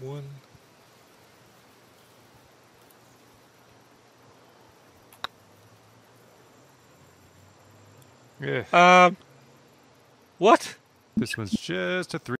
One. Yeah. Um. What? This one's just a three.